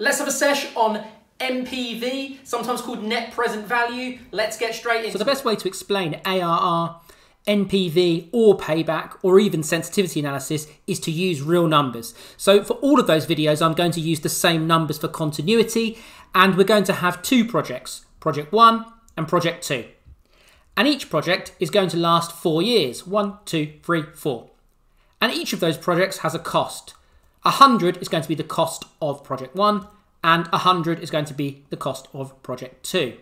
Let's have a sesh on NPV, sometimes called net present value. Let's get straight into So the best way to explain ARR, NPV or payback or even sensitivity analysis is to use real numbers. So for all of those videos I'm going to use the same numbers for continuity and we're going to have two projects, project 1 and project 2. And each project is going to last 4 years, one, two, three, four. And each of those projects has a cost. 100 is going to be the cost of project 1 and 100 is going to be the cost of project 2.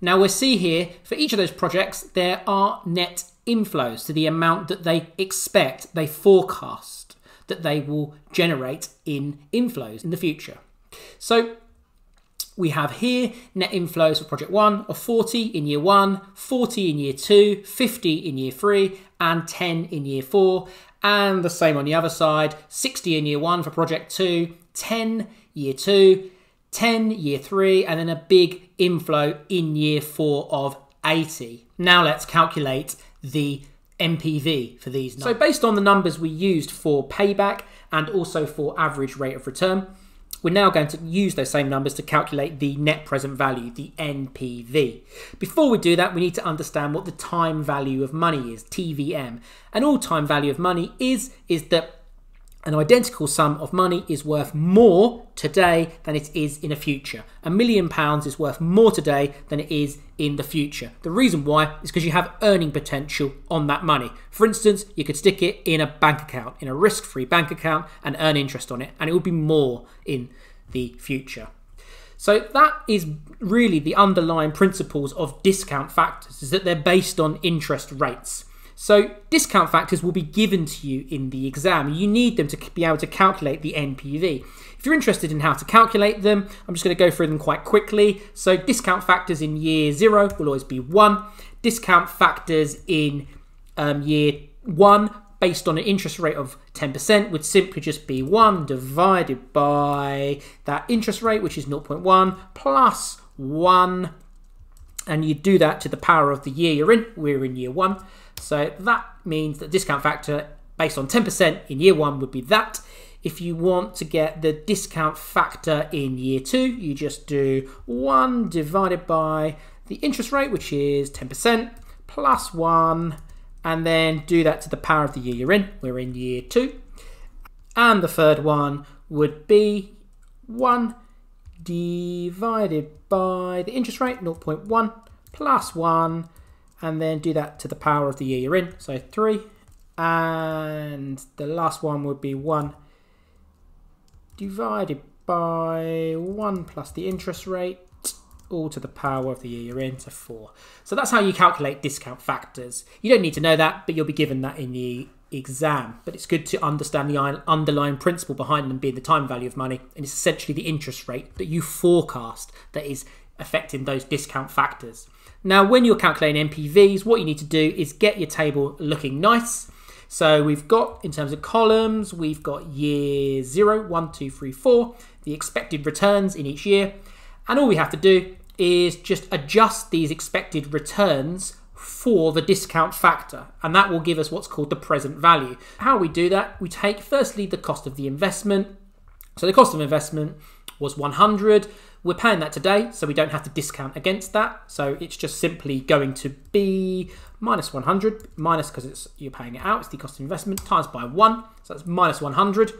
Now we'll see here for each of those projects there are net inflows to the amount that they expect, they forecast that they will generate in inflows in the future. So we have here net inflows for project 1 of 40 in year 1, 40 in year 2, 50 in year 3 and 10 in year 4 and the same on the other side 60 in year 1 for project 2, 10 year 2, 10 year 3 and then a big inflow in year 4 of 80. Now let's calculate the NPV for these numbers. So based on the numbers we used for payback and also for average rate of return, we're now going to use those same numbers to calculate the net present value, the NPV. Before we do that, we need to understand what the time value of money is, TVM. And all time value of money is, is that an identical sum of money is worth more today than it is in a future. A million pounds is worth more today than it is in the future. The reason why is because you have earning potential on that money. For instance, you could stick it in a bank account, in a risk free bank account, and earn interest on it, and it would be more in the future. So that is really the underlying principles of discount factors, is that they're based on interest rates. So discount factors will be given to you in the exam. You need them to be able to calculate the NPV. If you're interested in how to calculate them, I'm just going to go through them quite quickly. So discount factors in year zero will always be one. Discount factors in um, year one based on an interest rate of 10% would simply just be 1 divided by that interest rate, which is 0.1, plus 1. And you do that to the power of the year you're in. We're in year 1. So that means that the discount factor based on 10% in year one would be that. If you want to get the discount factor in year two, you just do 1 divided by the interest rate, which is 10%, plus 1, and then do that to the power of the year you're in. We're in year 2. And the third one would be 1 divided by the interest rate, 0.1, plus 1, and then do that to the power of the year you're in. So 3. And the last one would be 1 divided by 1 plus the interest rate all to the power of the year you're in, so 4. So that's how you calculate discount factors. You don't need to know that, but you'll be given that in the exam. But it's good to understand the underlying principle behind them being the time value of money, and it's essentially the interest rate that you forecast that is affecting those discount factors. Now, when you're calculating NPVs, what you need to do is get your table looking nice. So we've got, in terms of columns, we've got year zero, one, two, three, four, the expected returns in each year. And all we have to do is just adjust these expected returns for the discount factor, and that will give us what's called the present value. How we do that, we take firstly the cost of the investment. So the cost of investment was 100. We're paying that today, so we don't have to discount against that. So it's just simply going to be minus 100, minus because it's you're paying it out, it's the cost of investment, times by 1. So that's minus 100.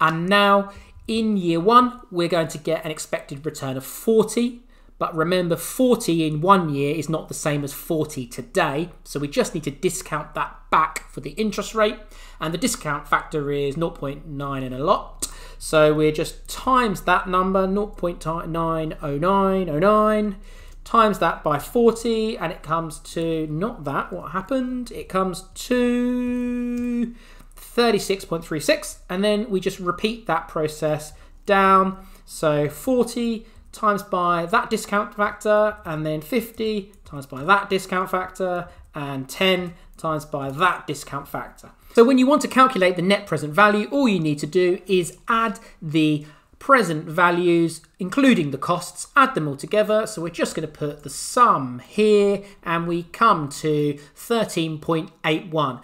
And now in year one, we're going to get an expected return of 40. But remember, 40 in one year is not the same as 40 today. So we just need to discount that back for the interest rate. And the discount factor is 0.9 and a lot. So we're just times that number, 0.90909, times that by 40, and it comes to not that, what happened? It comes to 36.36, and then we just repeat that process down. So 40 times by that discount factor, and then 50 times by that discount factor, and 10 times by that discount factor. So when you want to calculate the net present value, all you need to do is add the present values, including the costs, add them all together. So we're just going to put the sum here and we come to 13.81.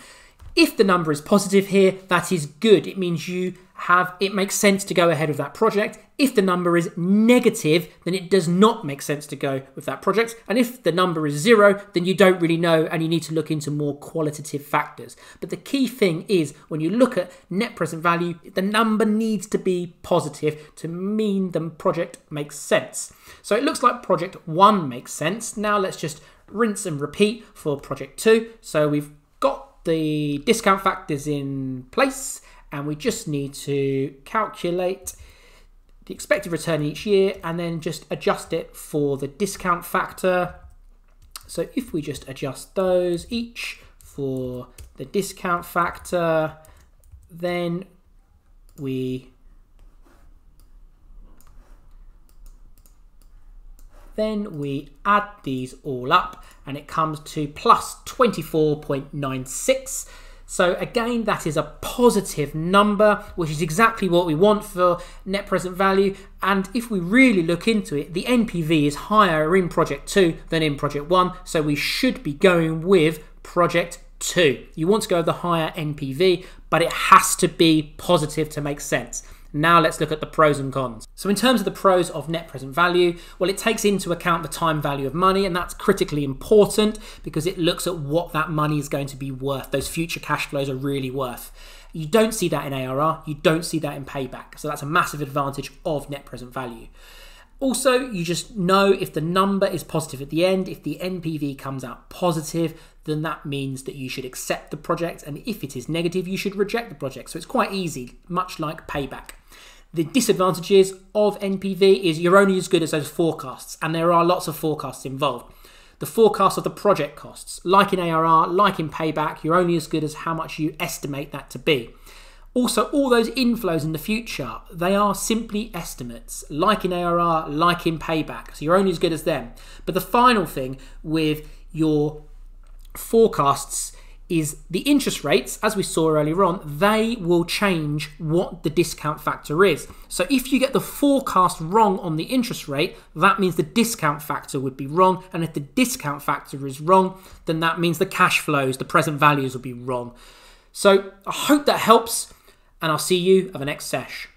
If the number is positive here, that is good. It means you have it makes sense to go ahead with that project. If the number is negative, then it does not make sense to go with that project. And if the number is zero, then you don't really know and you need to look into more qualitative factors. But the key thing is when you look at net present value, the number needs to be positive to mean the project makes sense. So it looks like project one makes sense. Now let's just rinse and repeat for project two. So we've the discount factors in place and we just need to calculate the expected return each year and then just adjust it for the discount factor. So if we just adjust those each for the discount factor, then we then we add these all up and it comes to plus 24.96 so again, that is a positive number, which is exactly what we want for net present value. And if we really look into it, the NPV is higher in project two than in project one. So we should be going with project two. You want to go the higher NPV, but it has to be positive to make sense. Now let's look at the pros and cons. So in terms of the pros of net present value, well, it takes into account the time value of money, and that's critically important because it looks at what that money is going to be worth. Those future cash flows are really worth. You don't see that in ARR, you don't see that in payback. So that's a massive advantage of net present value. Also, you just know if the number is positive at the end, if the NPV comes out positive, then that means that you should accept the project. And if it is negative, you should reject the project. So it's quite easy, much like payback. The disadvantages of NPV is you're only as good as those forecasts, and there are lots of forecasts involved. The forecast of the project costs, like in ARR, like in payback, you're only as good as how much you estimate that to be. Also, all those inflows in the future, they are simply estimates, like in ARR, like in payback. So you're only as good as them. But the final thing with your forecasts is the interest rates, as we saw earlier on, they will change what the discount factor is. So if you get the forecast wrong on the interest rate, that means the discount factor would be wrong. And if the discount factor is wrong, then that means the cash flows, the present values will be wrong. So I hope that helps, and I'll see you at the next sesh.